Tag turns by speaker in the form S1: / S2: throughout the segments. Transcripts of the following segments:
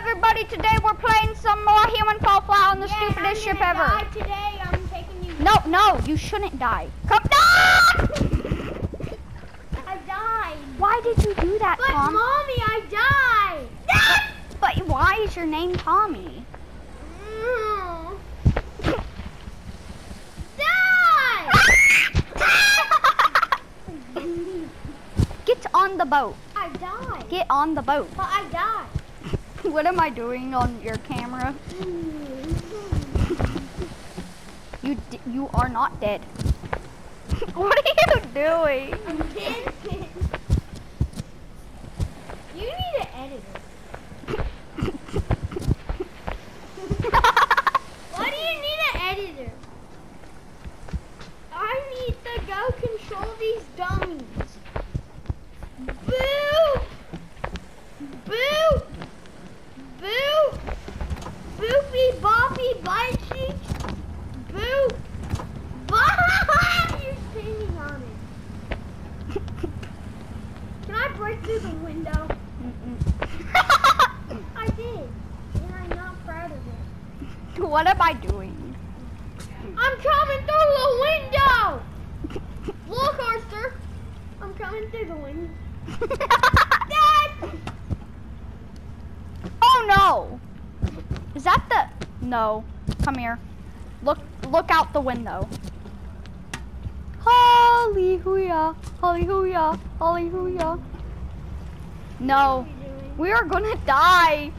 S1: everybody, today we're playing some more Human Fall Flat on the
S2: Yeah,
S1: stupidest ship ever.
S2: die Today, I'm taking you.
S1: No, no, you shouldn't die. Come down!
S2: I died.
S1: Why did you do that,
S2: But
S1: Tom?
S2: mommy, I died.
S1: But why is your name Tommy?
S2: Mm. Die.
S1: Get on the boat.
S2: I died.
S1: Get on the boat.
S2: But I died.
S1: What am I doing on your camera? You you are not dead. what are you doing?
S2: I'm dead. you need an editor. Why do you need an editor? I need to go control these dummies. Boo! Boo! Boo! Boopy boppy bite cheeks. Boo! Bah! You're standing on it. Can I break through the window? I did. And I'm not proud of it.
S1: what am I doing?
S2: I'm coming through the window! Look, Arthur. Through the window. Dad!
S1: oh no! Is that the no? Come here. Look look out the window. Hallelujah! Hallelujah! Hallelujah! No, we are gonna die.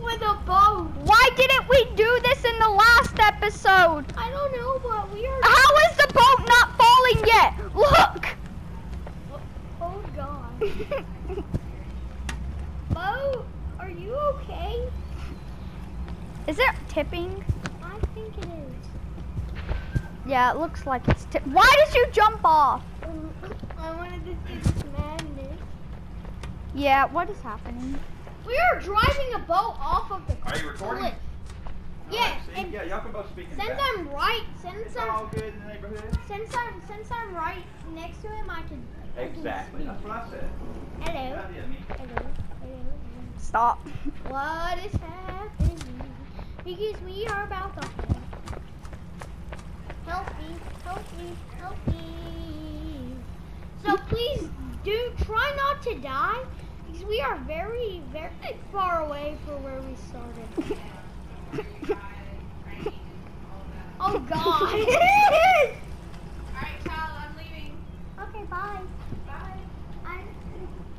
S2: With a boat.
S1: Why didn't we do this in the last episode?
S2: I don't know, but we are.
S1: How is the boat not falling yet? Look!
S2: Bo, are you okay?
S1: Is it tipping?
S2: I think it is.
S1: Yeah, it looks like it's tip. Why did you jump off?
S2: I wanted to see this madness.
S1: Yeah, what is happening?
S2: We are driving a boat off of the
S3: Are you recording?
S2: cliff. Yes, and
S3: yeah, y'all can both speak in the
S2: since
S3: back.
S2: I'm right, since
S3: It's
S2: I'm
S3: all good in the neighborhood.
S2: since I'm since I'm right next to him, I can. I can
S3: Exactly. That's what I said.
S2: Hello.
S3: Good.
S2: Hello. Hello.
S1: Stop.
S2: What is happening? Because we are about to help me, help me, help me. So please do try not to die because we are very, very far away from where we started. Oh God.
S4: Alright, child, I'm leaving.
S2: okay, bye.
S4: Bye.
S2: I,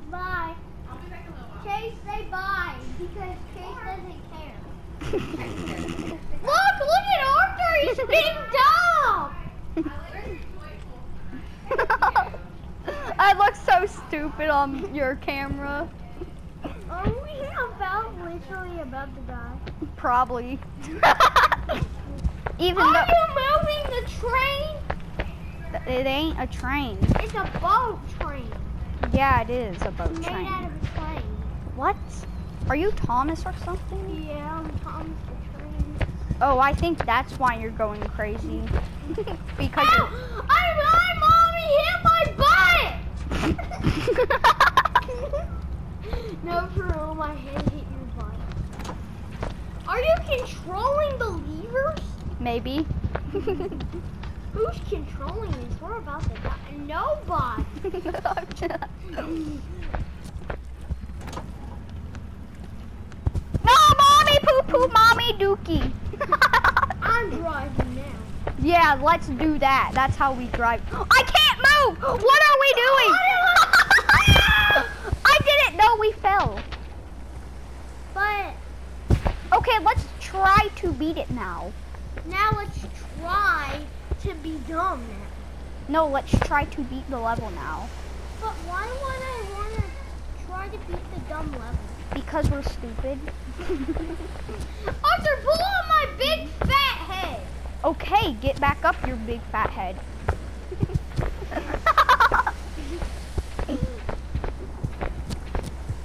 S2: bye.
S4: I'll be back in a little while.
S2: Chase, say bye because Chase doesn't care. Look, look at Arthur. He's being dumb.
S1: I look so stupid on your camera.
S2: Are we about literally about to die?
S1: Probably. Even
S2: Are
S1: though
S2: you moving the train?
S1: it ain't a train.
S2: It's a boat train
S1: Yeah, it is a boat
S2: made out of a train.
S1: What? Are you Thomas or something?
S2: Yeah, I'm Thomas the train.
S1: Oh, I think that's why you're going crazy. because
S2: Ow! I, my mommy hit my butt. no, for real, my head hit your butt. Are you controlling the levers?
S1: maybe.
S2: Who's controlling this? We're about to die. Nobody.
S1: no, poo, mommy, dookie.
S2: I'm driving now.
S1: yeah, let's do that. That's how we drive. I can't move. What are we doing? I didn't know we fell.
S2: But
S1: Okay, let's try to beat it now.
S2: now let's try to be dumb now.
S1: No, let's try to beat the level now.
S2: But why would I want to try to beat the dumb level?
S1: Because we're stupid.
S2: Arthur, pull on my big fat head.
S1: Okay, get back up, your big fat head.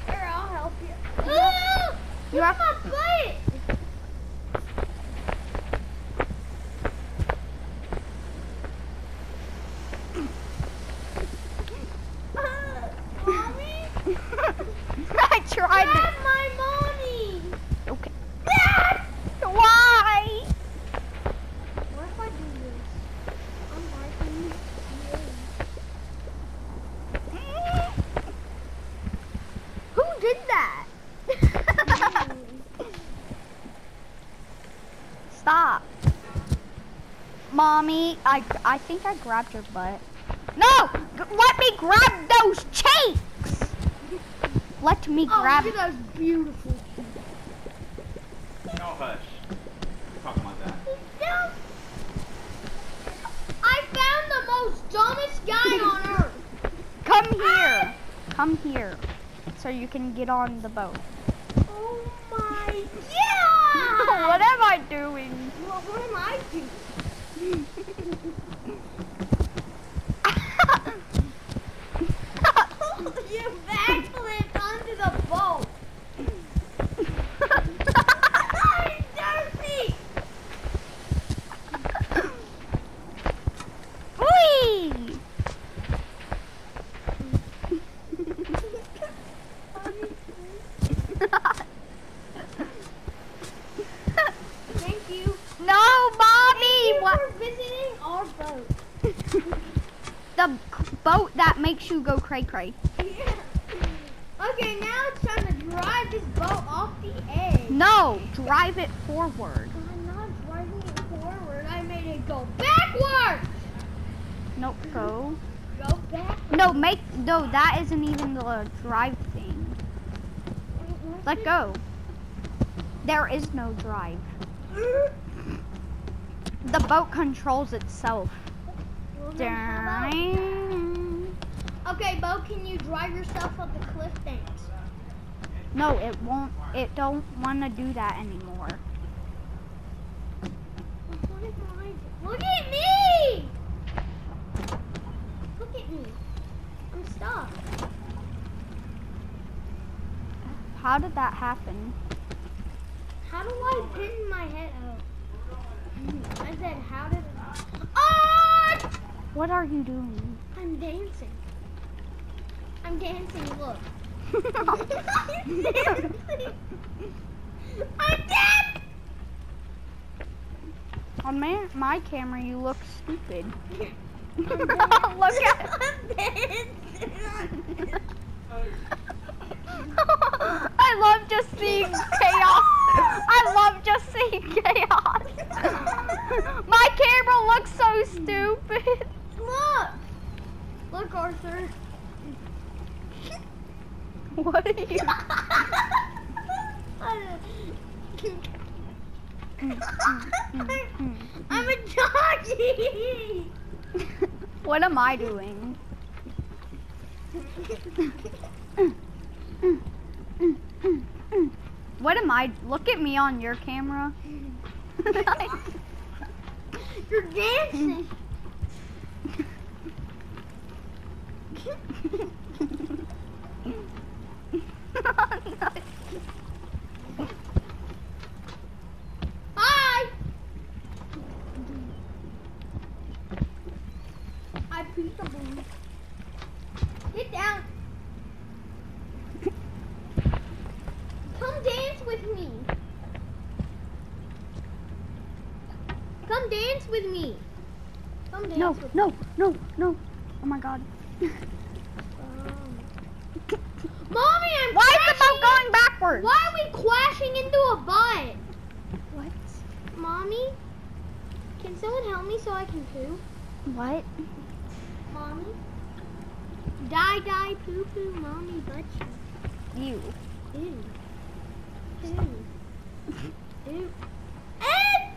S2: Here, I'll help you.
S1: You
S2: I
S1: have
S2: my mommy. Okay. Why?
S1: What if I do
S2: this?
S1: I'm
S2: Who did that?
S1: Stop. Mommy, I I think I grabbed your butt. No! Let me grab those chains! Let me
S2: Oh,
S1: grab.
S2: look at those beautiful.
S3: No hush. Talking like that.
S2: No. I found the most dumbest guy on earth.
S1: Come here. Come here. So you can get on the boat.
S2: Oh my yeah!
S1: what am I doing?
S2: What, what am I doing? you backflipped onto the boat. I'm thirsty.
S1: Whee!
S2: Thank you.
S1: no, mommy!
S2: Thank you
S1: What?
S2: for visiting our boat.
S1: The c- boat that makes you go cray cray.
S2: Yeah. Okay, now it's time to drive this boat off the edge.
S1: No, drive it forward.
S2: I'm not driving it forward. I made it go backward.
S1: Nope, go.
S2: Go back.
S1: No, make no. That isn't even the drive thing. Let go. There is no drive. The boat controls itself.
S2: Well, then how about-
S1: Dang.
S2: Okay, Bo, can you drive yourself up the cliff? Thanks.
S1: No, it won't. It don't want to do that anymore.
S2: What am I doing? Look at me! Look at me. I'm stuck.
S1: How did that happen?
S2: How do I pin my head up? I said, how did Ah!
S1: What are you doing?
S2: I'm dancing. I'm dancing, look. I'm dead!
S1: On my my camera, you look stupid. Look at.
S2: I'm dancing.
S1: I love just seeing chaos. I love just seeing chaos. My camera looks so stupid.
S2: Look! Look, Arthur.
S1: What are you?
S2: I'm a doggy!
S1: What am I doing? What am I? Look at me on your camera.
S2: You're dancing. Hi! I peekaboo. Get down. Come dance with me. Come dance with me. Come dance
S1: no,
S2: with
S1: no, no, no. Oh my god.
S2: Um, Mommy, I'm
S1: Why is the boat going backwards?
S2: Why are we crashing into a butt?
S1: What?
S2: Mommy, can someone help me so I can poo?
S1: What?
S2: Mommy? Die, die, poo, poo, mommy, butt
S1: You.
S2: you. Ew. Ew. Ew. Ed!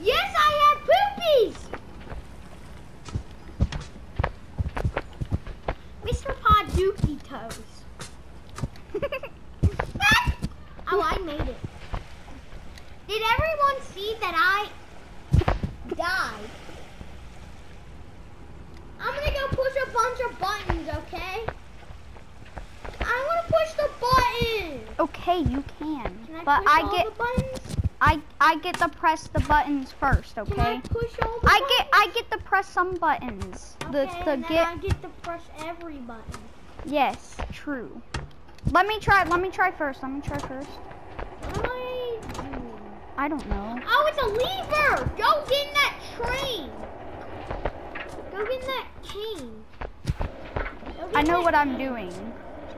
S2: Yes, I have poopies! Mr. Podookie Toes. oh, I made it. Did everyone see that I died? I'm gonna go push a bunch of buttons, okay? I wanna push the button.
S1: Okay, you can.
S2: Can I
S1: but I get? I I get to press the buttons first,
S2: Can I
S1: okay?
S2: push all the
S1: I
S2: buttons?
S1: get I get to press some buttons.
S2: Okay,
S1: The the
S2: and then
S1: get
S2: I get to press every button.
S1: yes, true. Let me try let me try first. Let me try first.
S2: I?
S1: I don't know.
S2: Oh, it's a lever! Go get in that train! Go get in that chain. Get
S1: I know what I'm doing.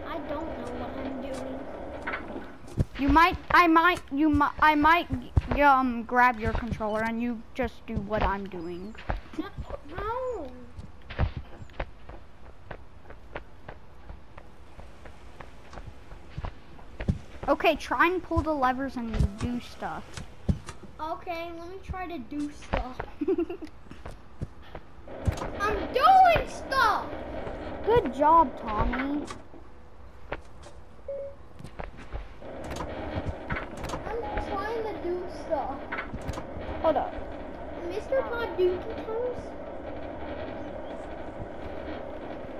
S2: I don't know what I'm doing.
S1: You might I might you might I might um grab your controller and you just do what I'm doing.
S2: No.
S1: Okay, try and pull the levers and do stuff.
S2: Okay, let me try to do stuff. I'm doing stuff.
S1: Good job, Tommy.
S2: I'm trying
S1: Hold up.
S2: Mr. Paduki Toes?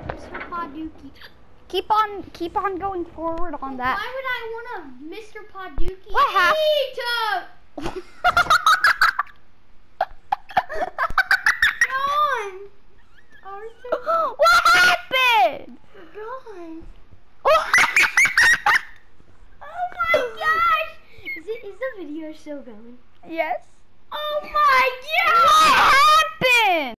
S2: Mr. Paduki.
S1: Keep on keep on going forward on that.
S2: Why would I want a Mr. Paduki?
S1: What hap-